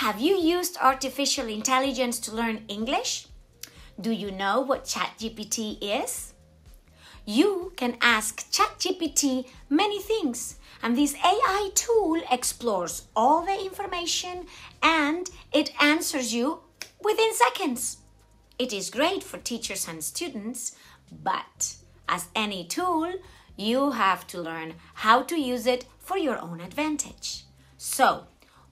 Have you used artificial intelligence to learn English? Do you know what ChatGPT is? You can ask ChatGPT many things, and this AI tool explores all the information and it answers you within seconds. It is great for teachers and students, but as any tool, you have to learn how to use it for your own advantage. So,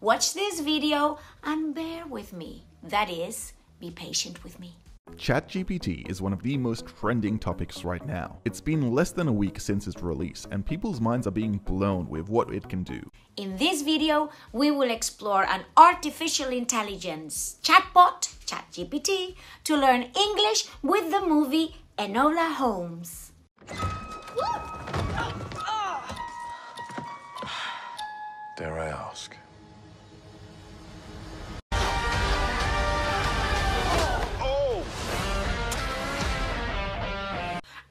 watch this video and bear with me. That is, be patient with me. ChatGPT is one of the most trending topics right now. It's been less than a week since its release, and people's minds are being blown with what it can do. In this video, we will explore an artificial intelligence chatbot, ChatGPT, to learn English with the movie Enola Holmes. Dare I ask?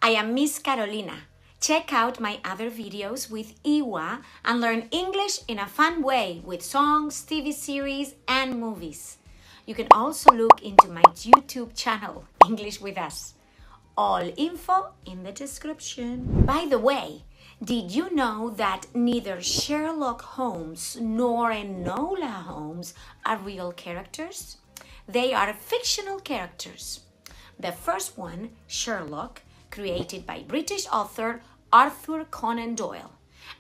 I am Miss Carolina. Check out my other videos with Ewa and learn English in a fun way with songs, TV series, and movies. You can also look into my YouTube channel, English with Us. All info in the description. By the way, did you know that neither Sherlock Holmes nor Enola Holmes are real characters? They are fictional characters. The first one, Sherlock, created by British author Arthur Conan Doyle,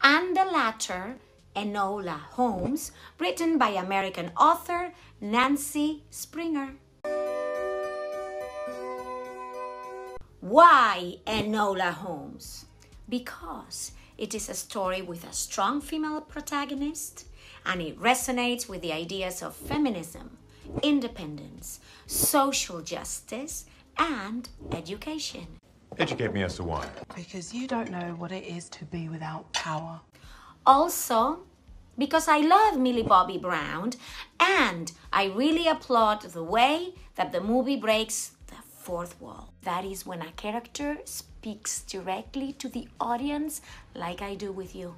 and the latter, Enola Holmes, written by American author Nancy Springer. Why Enola Holmes? Because it is a story with a strong female protagonist and it resonates with the ideas of feminism, independence, social justice, and education. Educate me as to why. Because you don't know what it is to be without power. Also, because I love Millie Bobby Brown and I really applaud the way that the movie breaks the fourth wall. That is when a character speaks directly to the audience like I do with you.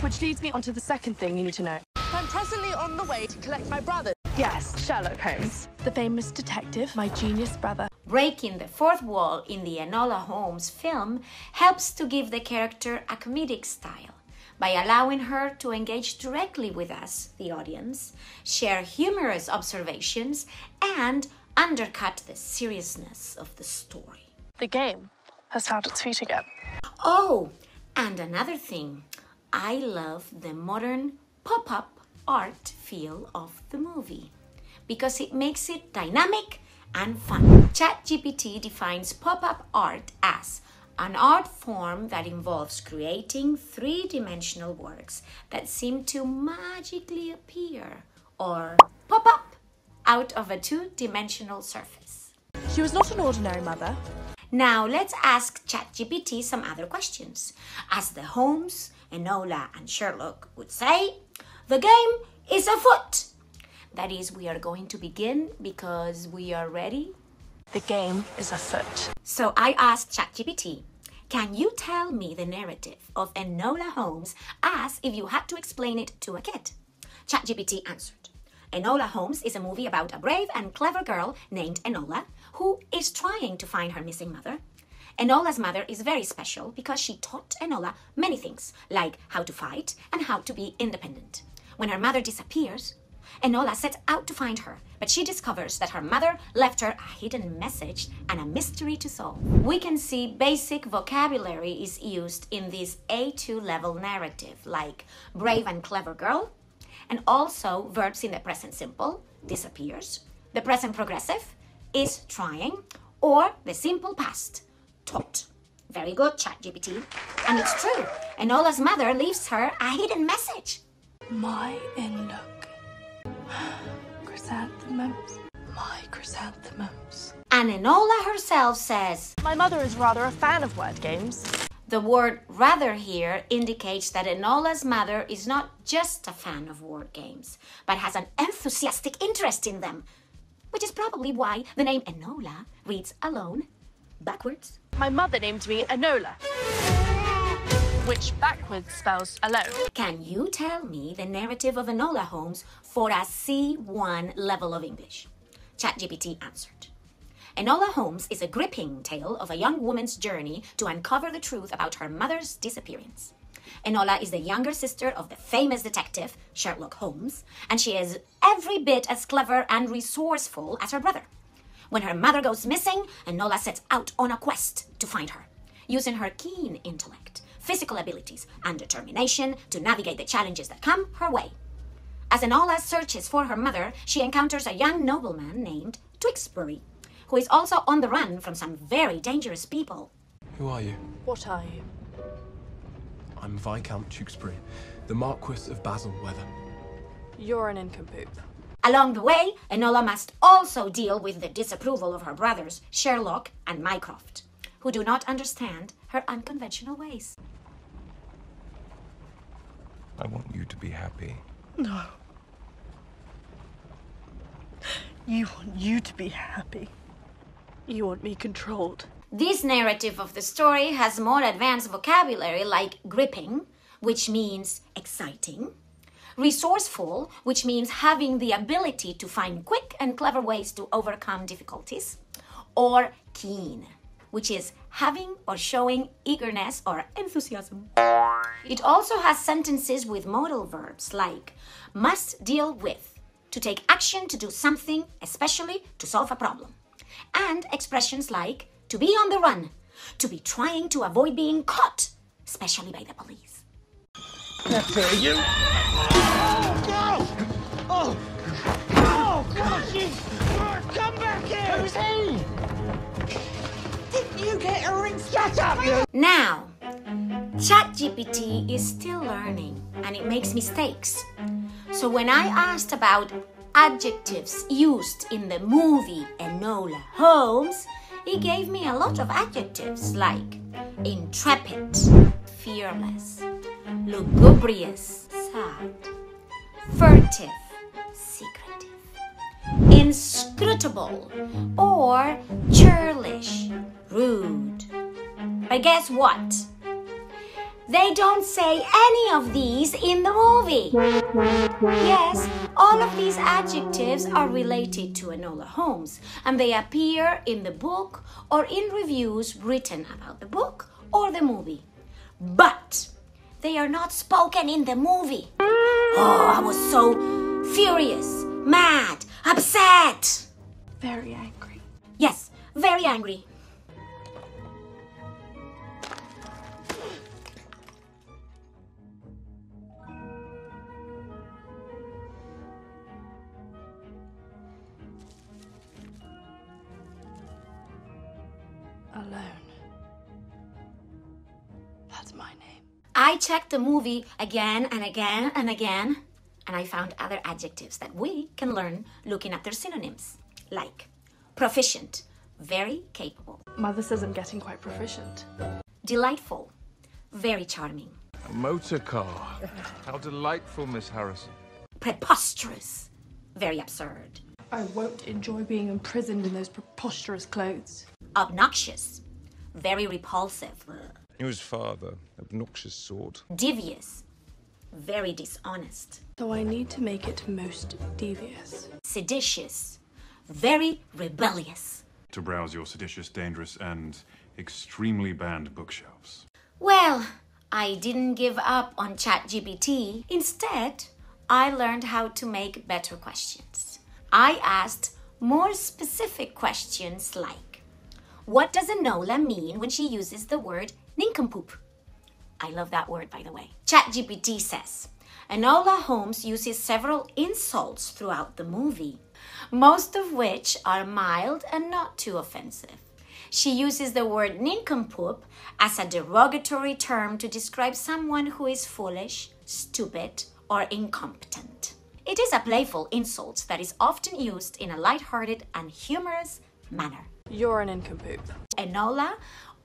Which leads me on to the second thing you need to know. I'm presently on the way to collect my brother. Yes, Sherlock Holmes, the famous detective, my genius brother. Breaking the fourth wall in the Enola Holmes film helps to give the character a comedic style by allowing her to engage directly with us, the audience, share humorous observations, and undercut the seriousness of the story. The game has found its feet again. Oh, and another thing, I love the modern pop up art feel of the movie because it makes it dynamic and fun. ChatGPT defines pop up art as an art form that involves creating three dimensional works that seem to magically appear or pop up out of a two dimensional surface. She was not an ordinary mother. Now let's ask ChatGPT some other questions. As the Holmes, Enola, and Sherlock would say, the game is afoot. That is, we are going to begin because we are ready. The game is afoot. So I asked ChatGPT, can you tell me the narrative of Enola Holmes as if you had to explain it to a kid? ChatGPT answered. Enola Holmes is a movie about a brave and clever girl named Enola who is trying to find her missing mother. Enola's mother is very special because she taught Enola many things, like how to fight and how to be independent. When her mother disappears, Enola sets out to find her, but she discovers that her mother left her a hidden message and a mystery to solve. We can see basic vocabulary is used in this A2 level narrative, like brave and clever girl, and also verbs in the present simple, disappears, the present progressive, is trying, or the simple past, taught. Very good, ChatGPT. And it's true. Enola's mother leaves her a hidden message. My Enola. Chrysanthemums. My chrysanthemums. And Enola herself says, My mother is rather a fan of word games. The word rather here indicates that Enola's mother is not just a fan of word games, but has an enthusiastic interest in them, which is probably why the name Enola reads alone, backwards. My mother named me Enola. Which backwards spells alone. Can you tell me the narrative of Enola Holmes for a C1 level of English? ChatGPT answered. Enola Holmes is a gripping tale of a young woman's journey to uncover the truth about her mother's disappearance. Enola is the younger sister of the famous detective Sherlock Holmes, and she is every bit as clever and resourceful as her brother. When her mother goes missing, Enola sets out on a quest to find her, using her keen intellect, physical abilities, and determination to navigate the challenges that come her way. As Enola searches for her mother, she encounters a young nobleman named Tewkesbury, who is also on the run from some very dangerous people. Who are you? What are you? I'm Viscount Tewkesbury, the Marquis of Basilwether. You're an nincompoop. Along the way, Enola must also deal with the disapproval of her brothers, Sherlock and Mycroft, who do not understand her unconventional ways. I want you to be happy. No. You want you to be happy. You want me controlled. This narrative of the story has more advanced vocabulary like gripping, which means exciting, resourceful, which means having the ability to find quick and clever ways to overcome difficulties, or keen, which is having or showing eagerness or enthusiasm. It also has sentences with modal verbs like must deal with, to take action to do something, especially to solve a problem, and expressions like to be on the run, to be trying to avoid being caught, especially by the police. Now, ChatGPT is still learning and it makes mistakes. So when I asked about adjectives used in the movie Enola Holmes, he gave me a lot of adjectives like intrepid, fearless, lugubrious, sad, furtive, secretive, inscrutable, or churlish, rude. But guess what? They don't say any of these in the movie. Yes, all of these adjectives are related to Enola Holmes, and they appear in the book or in reviews written about the book or the movie. But they are not spoken in the movie. Oh, I was so furious, mad, upset. Very angry. Yes, very angry. That's my name. I checked the movie again and again and again, and I found other adjectives that we can learn looking at their synonyms, like proficient, very capable, Mother says I'm getting quite proficient. delightful, very charming, A motor car. How delightful, Miss Harrison. preposterous, very absurd, I won't enjoy being imprisoned in those preposterous clothes. obnoxious, very repulsive, He was father, obnoxious sort. devious, very dishonest, So I need to make it most devious. seditious, very rebellious. to browse your seditious, dangerous, and extremely banned bookshelves. Well, I didn't give up on ChatGPT. Instead, I learned how to make better questions. I asked more specific questions like What does Enola mean when she uses the word nincompoop? I love that word, by the way. ChatGPT says Enola Holmes uses several insults throughout the movie, most of which are mild and not too offensive. She uses the word nincompoop as a derogatory term to describe someone who is foolish, stupid, or incompetent. It is a playful insult that is often used in a light-hearted and humorous manner. You're an nincompoop. Enola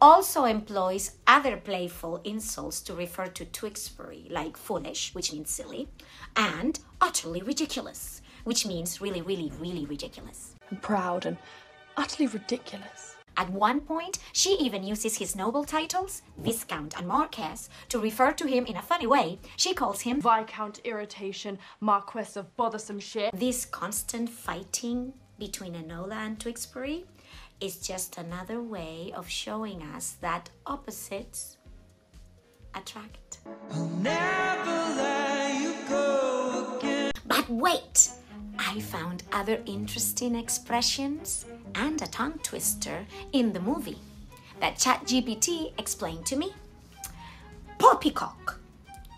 also employs other playful insults to refer to Tewkesbury, like foolish, which means silly, and utterly ridiculous, which means really, really, really ridiculous. And proud and utterly ridiculous. At one point, she even uses his noble titles, Viscount and Marquess, to refer to him in a funny way. She calls him Viscount Irritation, Marquess of Bothersome Shit. This constant fighting between Enola and Tewkesbury is just another way of showing us that opposites attract. But wait! I found other interesting expressions and a tongue twister in the movie that ChatGPT explained to me. Poppycock.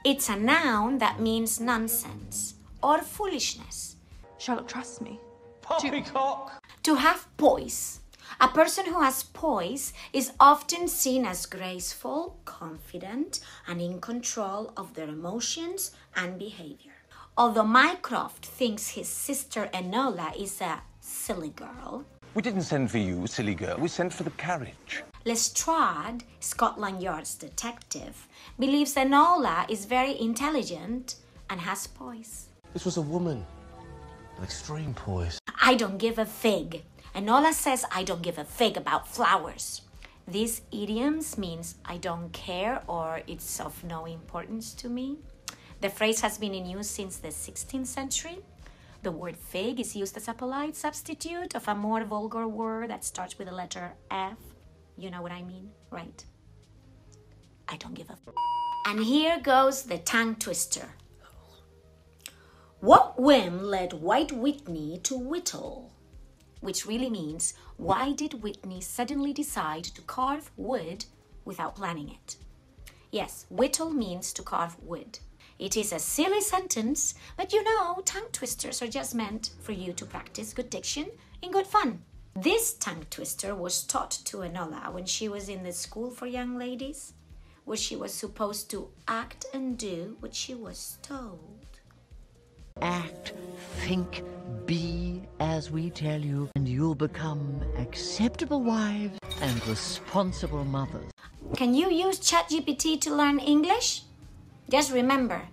It's a noun that means nonsense or foolishness. Charlotte, trust me. Poppycock. To have poise. A person who has poise is often seen as graceful, confident, and in control of their emotions and behavior. Although Mycroft thinks his sister Enola is a silly girl, We didn't send for you, silly girl. We sent for the carriage. Lestrade, Scotland Yard's detective, believes Enola is very intelligent and has poise. This was a woman with extreme poise. I don't give a fig. Enola says I don't give a fig about flowers. These idioms means I don't care or it's of no importance to me. The phrase has been in use since the 16th century. The word fig is used as a polite substitute of a more vulgar word that starts with the letter F. You know what I mean, right? I don't give a f. And here goes the tongue twister. What whim led White Whitney to whittle? Which really means, why did Whitney suddenly decide to carve wood without planning it? Yes, whittle means to carve wood. It is a silly sentence, but you know, tongue twisters are just meant for you to practice good diction in good fun. This tongue twister was taught to Enola when she was in the school for young ladies, where she was supposed to act and do what she was told. Act, think, be as we tell you, and you'll become acceptable wives and responsible mothers. Can you use ChatGPT to learn English? Just remember,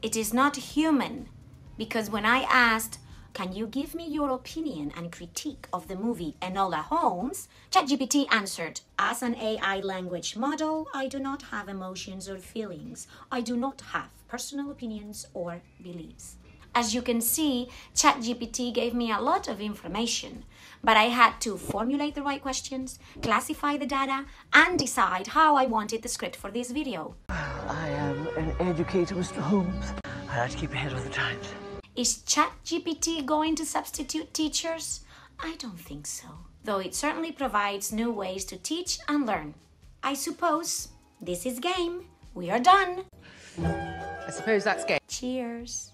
it is not human. Because when I asked, Can you give me your opinion and critique of the movie Enola Holmes? ChatGPT answered, As an AI language model, I do not have emotions or feelings. I do not have personal opinions or beliefs. As you can see, ChatGPT gave me a lot of information, but I had to formulate the right questions, classify the data, and decide how I wanted the script for this video. I am an educator, Mr. Holmes. I like to keep ahead of the times. Is ChatGPT going to substitute teachers? I don't think so, though it certainly provides new ways to teach and learn. I suppose this is game. We are done. I suppose that's game. Cheers.